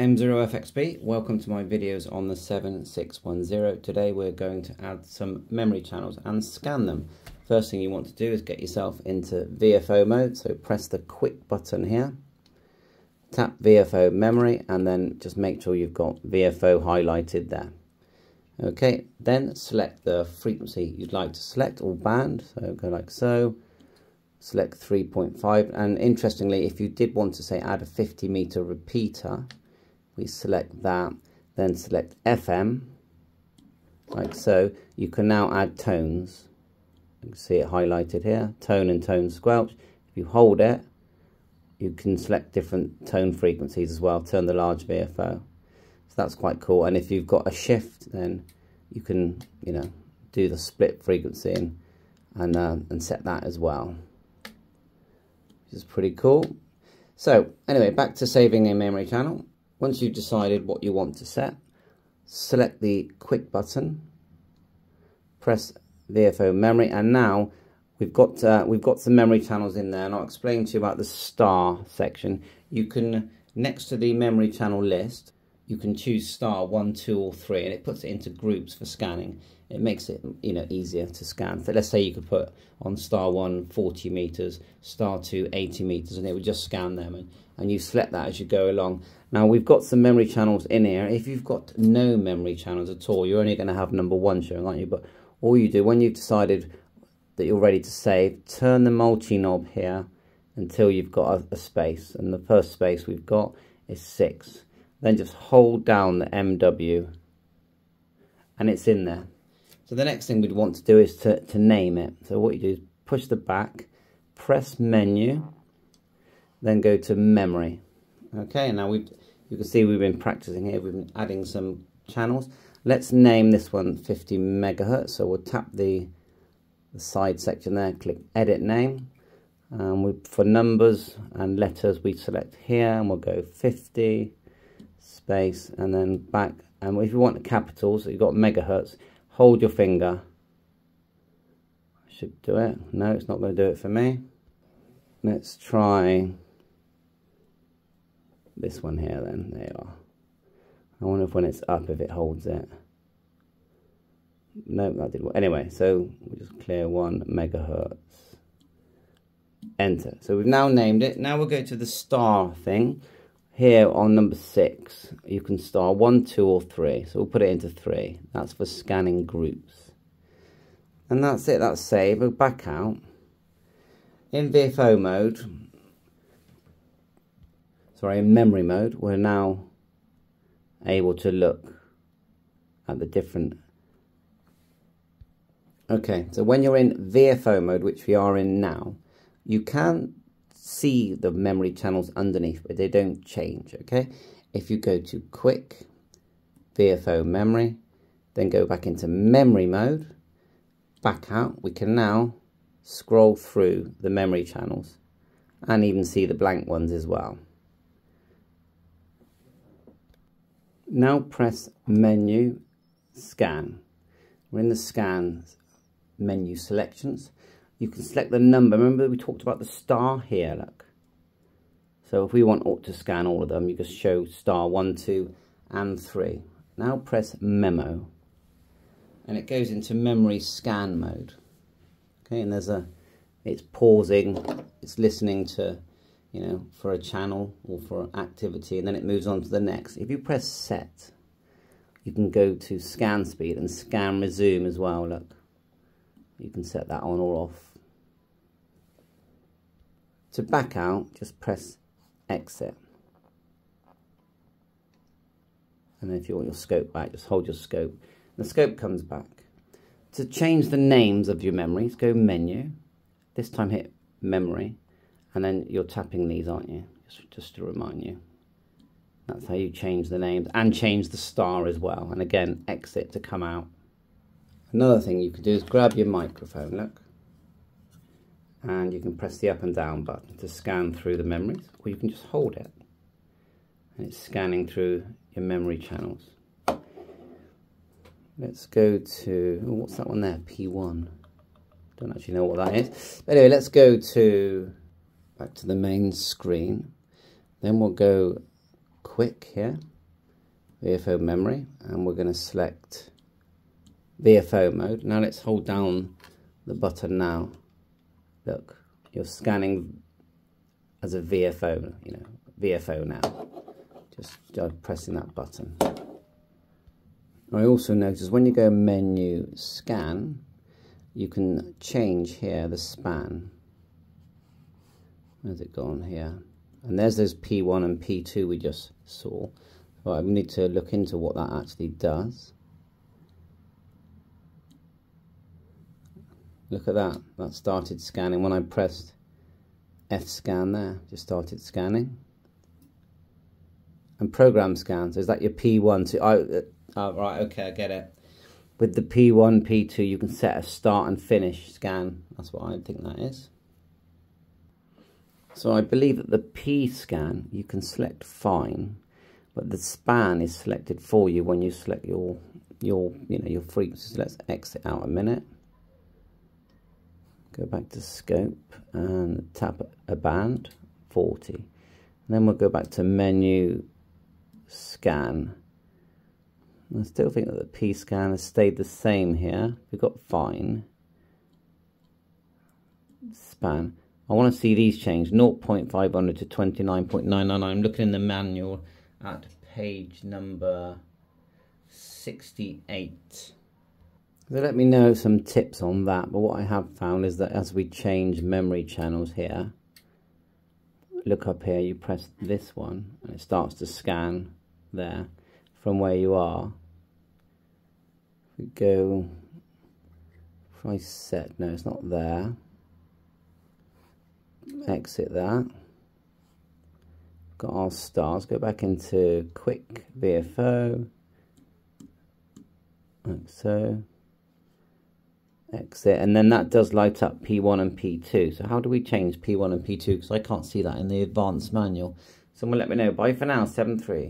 M0FXB, welcome to my videos on the 7610. Today we're going to add some memory channels and scan them. First thing you want to do is get yourself into VFO mode, so press the quick button here, tap VFO memory and then just make sure you've got VFO highlighted there. Okay, then select the frequency you'd like to select or band, so go like so, select 3.5 and interestingly if you did want to say add a 50 meter repeater we select that, then select FM, like so. You can now add tones. You can see it highlighted here, tone and tone squelch. If you hold it, you can select different tone frequencies as well, turn the large VFO. So that's quite cool. And if you've got a shift, then you can, you know, do the split frequency and, and, uh, and set that as well, which is pretty cool. So anyway, back to saving a memory channel. Once you've decided what you want to set, select the quick button, press VFO memory, and now we've got uh, we've got some memory channels in there, and I'll explain to you about the star section. You can next to the memory channel list, you can choose star one, two, or three, and it puts it into groups for scanning. It makes it you know easier to scan. So let's say you could put on star one 40 meters, star two 80 meters, and it would just scan them, and, and you select that as you go along. Now we've got some memory channels in here. If you've got no memory channels at all, you're only going to have number one showing, aren't you? But all you do, when you've decided that you're ready to save, turn the multi knob here until you've got a, a space. And the first space we've got is 6. Then just hold down the MW and it's in there. So the next thing we'd want to do is to, to name it. So what you do is push the back, press menu, then go to memory. Okay, now we you can see we've been practicing here. We've been adding some channels. Let's name this one 50 megahertz. So we'll tap the, the side section there, click edit name. And we, for numbers and letters, we select here and we'll go 50 space and then back. And if you want the capitals, you've got megahertz, hold your finger. Should do it. No, it's not going to do it for me. Let's try this one here then, there you are. I wonder if when it's up, if it holds it. No, that did work. Anyway, so we just clear one megahertz. Enter. So we've now named it. Now we'll go to the star thing. Here on number six, you can star one, two, or three. So we'll put it into three. That's for scanning groups. And that's it, that's save. We'll back out. In VFO mode, sorry, in memory mode, we're now able to look at the different okay so when you're in VFO mode which we are in now you can see the memory channels underneath but they don't change okay if you go to quick VFO memory then go back into memory mode back out we can now scroll through the memory channels and even see the blank ones as well Now press menu, scan. We're in the scan menu selections. You can select the number. Remember we talked about the star here, look. So if we want to scan all of them, you just show star 1, 2 and 3. Now press memo. And it goes into memory scan mode. Okay, and there's a, it's pausing, it's listening to you know, for a channel or for an activity, and then it moves on to the next. If you press set, you can go to scan speed and scan resume as well, look. You can set that on or off. To back out, just press exit. And then if you want your scope back, just hold your scope. The scope comes back. To change the names of your memories, go menu. This time hit memory and then you're tapping these, aren't you? Just, just to remind you. That's how you change the names and change the star as well. And again, exit to come out. Another thing you can do is grab your microphone, look. And you can press the up and down button to scan through the memories, or you can just hold it. And it's scanning through your memory channels. Let's go to, oh, what's that one there? P1. Don't actually know what that is. But anyway, let's go to back to the main screen. Then we'll go quick here, VFO memory, and we're going to select VFO mode. Now let's hold down the button now. Look, you're scanning as a VFO, you know, VFO now. Just, pressing that button. I also notice when you go menu scan, you can change here the span. Where's it gone here? And there's those P1 and P2 we just saw. So I need to look into what that actually does. Look at that, that started scanning. When I pressed F scan there, just started scanning. And program scans, is that your P1? So I, uh, oh, right, okay, I get it. With the P1, P2, you can set a start and finish scan. That's what I think that is. So I believe that the P scan, you can select fine, but the span is selected for you when you select your, your you know, your frequencies. Let's exit out a minute. Go back to scope and tap a band, 40. And then we'll go back to menu, scan. I still think that the P scan has stayed the same here. We've got fine. Span. I want to see these change 0.500 to 29.99. I'm looking in the manual at page number 68. So let me know some tips on that. But what I have found is that as we change memory channels here, look up here, you press this one and it starts to scan there from where you are. We go, if I set, no it's not there exit that got our stars go back into quick VFO like so exit and then that does light up P1 and P2 so how do we change P1 and P2 because I can't see that in the advanced manual. Someone let me know. Bye for now. 7-3